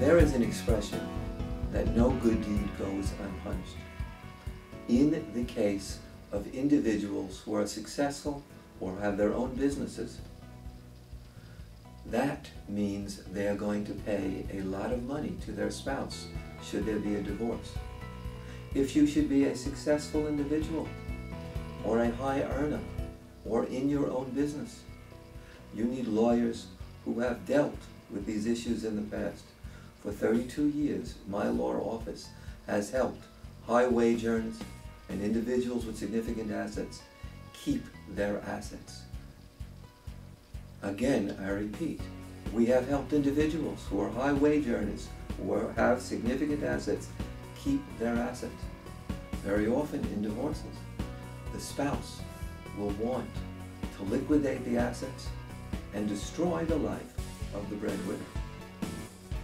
There is an expression that no good deed goes unpunished. In the case of individuals who are successful or have their own businesses, that means they are going to pay a lot of money to their spouse should there be a divorce. If you should be a successful individual or a high earner or in your own business, you need lawyers who have dealt with these issues in the past. For 32 years, my law office has helped high wage earners and individuals with significant assets keep their assets. Again, I repeat, we have helped individuals who are high wage earners, who have significant assets, keep their assets. Very often in divorces, the spouse will want to liquidate the assets and destroy the life of the breadwinner.